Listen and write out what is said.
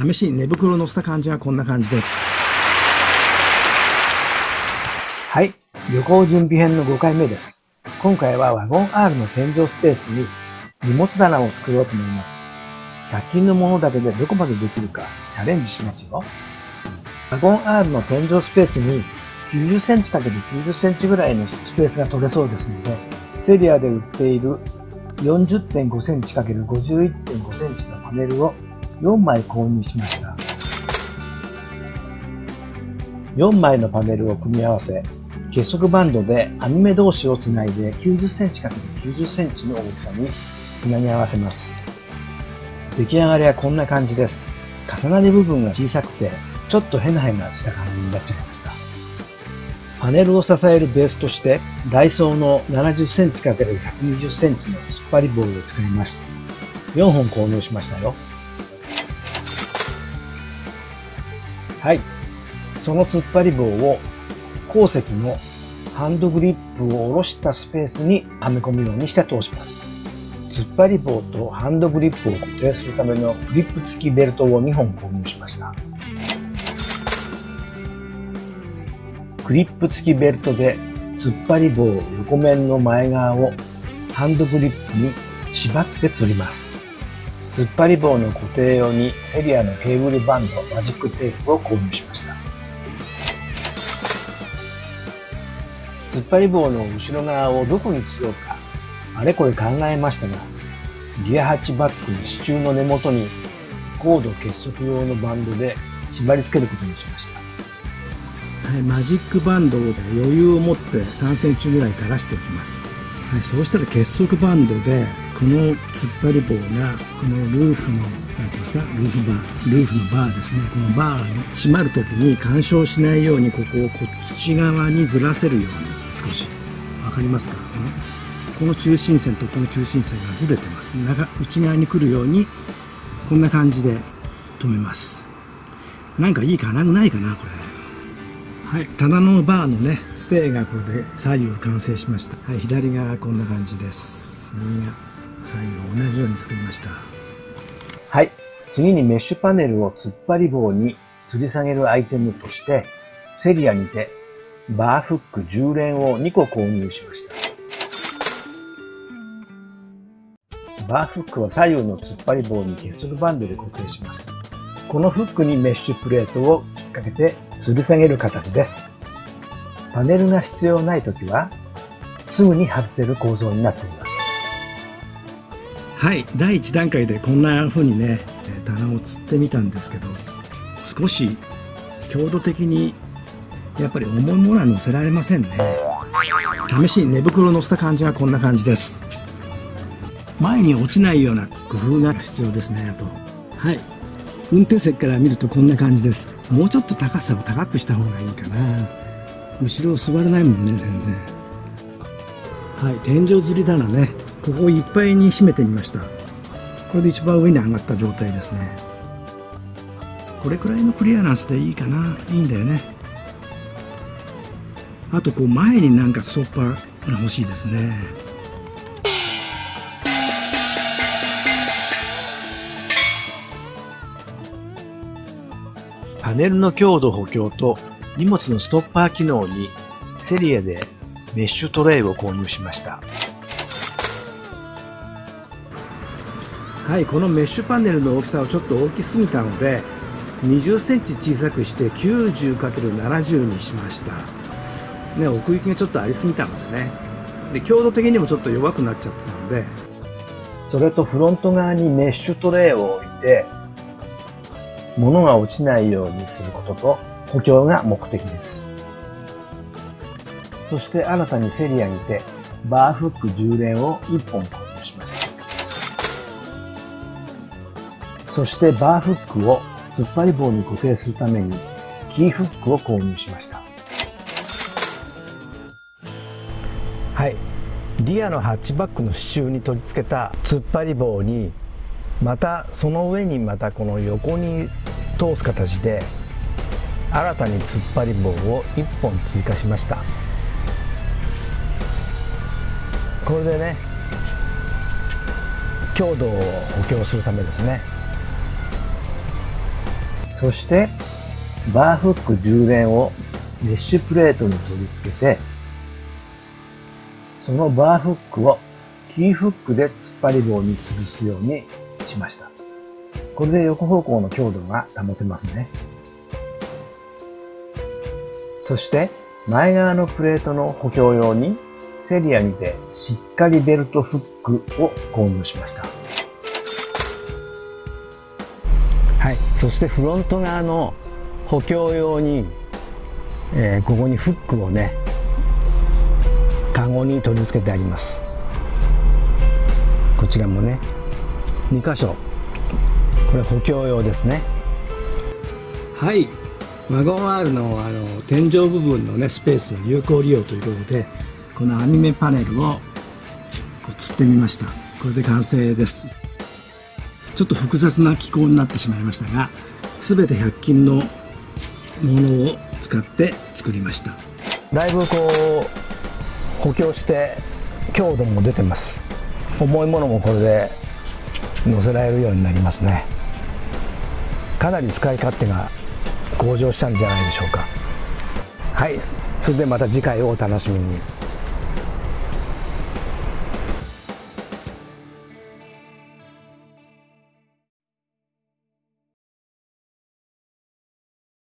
試しに寝袋を乗せた感じはこんな感じです。はい。旅行準備編の5回目です。今回はワゴン R の天井スペースに荷物棚を作ろうと思います。100均のものだけでどこまでできるかチャレンジしますよ。ワゴン R の天井スペースに90センチ ×90 センチぐらいのスペースが取れそうですので、セリアで売っている40.5センチ ×51.5 センチのパネルを4枚購入しました。4枚のパネルを組み合わせ、結束バンドで網目同士をつないで90センチ ×90 センチの大きさにつなぎ合わせます。出来上がりはこんな感じです。重なり部分が小さくて、ちょっとヘナヘナした感じになっちゃいました。パネルを支えるベースとして、ダイソーの 70cm×120cm の突っ張り棒を使います。4本購入しましたよ。はい。その突っ張り棒を鉱石のハンドグリップを下ろしたスペースにはめ込むようにして通します。突っ張り棒とハンドグリップを固定するためのクリップ付きベルトを2本購入しました。クリップ付きベルトで突っ張り棒横面の前側をハンドグリップに縛って吊ります。突っ張り棒の固定用にセリアのケーブルバンドマジックテープを購入しました。突っ張り棒の後ろ側をどこに吊ろうか、あれこれ考えましたが、ギアハッチバックの支柱の根元にコード結束用のバンドで縛り付けることにしました。はい、マジックバンドを余裕を持って3センチぐらい垂らしておきます、はい、そうしたら結束バンドでこの突っ張り棒がこのルーフの何て言いますかルーフバールーフのバーですね。このバーが閉まる時に干渉しないようにここをこっち側にずらせるように少し。分かりますか、この中心線とこの中心線がずれてます。内側に来るようにこんな感じで止めます。なんかいい金具ないかな？これ。はい。棚のバーのねステーがこれで左右完成しました。はい。左側こんな感じです。右が左右同じように作りましたはい次にメッシュパネルを突っ張り棒に吊り下げるアイテムとしてセリアにてバーフック10連を2個購入しましたバーフックは左右の突っ張り棒に結束バンドで固定しますこのフックにメッシュプレートを引っ掛けて吊り下げる形です。パネルが必要ないときは、すぐに外せる構造になっています。はい、第1段階でこんな風にね、棚を吊ってみたんですけど、少し強度的にやっぱり重いものは乗せられませんね。試しに寝袋を乗せた感じはこんな感じです。前に落ちないような工夫が必要ですね、あと。はい。運転席から見るとこんな感じですもうちょっと高さを高くした方がいいかな後ろを座れないもんね全然はい天井吊り棚ねここをいっぱいに締めてみました。これで一番上に上がった状態ですね。これくらいのクリアランスでいいかな。いいんだよね。あとこう前になんかストッパーが欲しいですね。パネルの強度補強と荷物のストッパー機能にセリエでメッシュトレイを購入しました。はい、このメッシュパネルの大きさはちょっと大きすぎたので20センチ小さくして 90×70 にしました。ね、奥行きがちょっとありすぎたのでね。で、強度的にもちょっと弱くなっちゃってたので。それとフロント側にメッシュトレイを置いて、物が落ちないようにすることと補強が目的です。そして新たにセリアにてバーフック10連を1本そしてバーフックを突っ張り棒に固定するためにキーフックを購入しました。はい。リアのハッチバックの支柱に取り付けた突っ張り棒にまたその上にまたこの横に通す形で新たに突っ張り棒を1本追加しましたこれでね強度を補強するためですねそしてバーフック充電をメッシュプレートに取り付けてそのバーフックをキーフックで突っ張り棒に潰すようにしました。これで横方向の強度が保てますね。そして前側のプレートの補強用にセリアにてしっかりベルトフックを購入しました。はい。そしてフロント側の補強用に、えー、ここにフックをね、カゴに取り付けてあります。こちらもね、2箇所。これ補強用ですね。はい。ワゴン R のあの天井部分のねスペースの有効利用ということでこの網目パネルをこう釣ってみましたこれで完成ですちょっと複雑な機構になってしまいましたが全て100均のものを使って作りました。だいぶこう補強して強度も出てます。重いものもこれで乗せられるようになりますね。かなり使い勝手が向上したんじゃないでしょうか。はい。それでまた次回をお楽しみに。